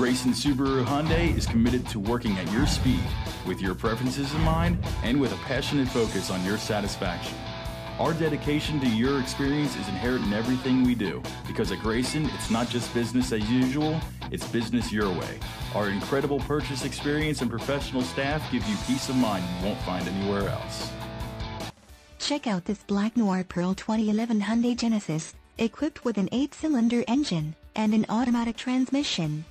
Grayson Subaru Hyundai is committed to working at your speed, with your preferences in mind, and with a passionate focus on your satisfaction. Our dedication to your experience is inherent in everything we do, because at Grayson, it's not just business as usual, it's business your way. Our incredible purchase experience and professional staff give you peace of mind you won't find anywhere else. Check out this Black Noir Pearl 2011 Hyundai Genesis, equipped with an 8-cylinder engine and an automatic transmission.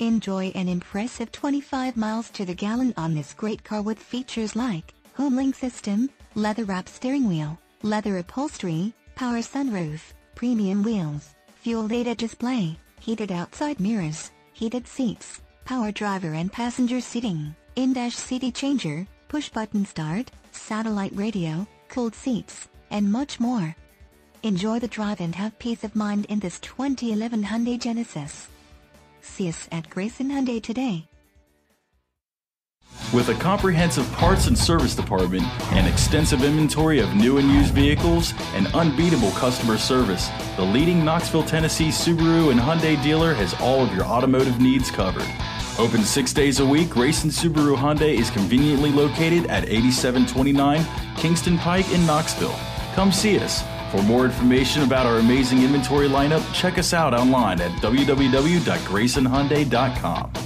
Enjoy an impressive 25 miles to the gallon on this great car with features like Homelink system, leather-wrapped steering wheel, leather upholstery, power sunroof, premium wheels, fuel data display, heated outside mirrors, heated seats, power driver and passenger seating, in-dash CD changer, push-button start, satellite radio, cooled seats, and much more. Enjoy the drive and have peace of mind in this 2011 Hyundai Genesis. See us at Grayson Hyundai today. With a comprehensive parts and service department, an extensive inventory of new and used vehicles, and unbeatable customer service, the leading Knoxville, Tennessee Subaru and Hyundai dealer has all of your automotive needs covered. Open six days a week, Grayson Subaru Hyundai is conveniently located at 8729 Kingston Pike in Knoxville. Come see us. For more information about our amazing inventory lineup, check us out online at www.graysonhyundai.com.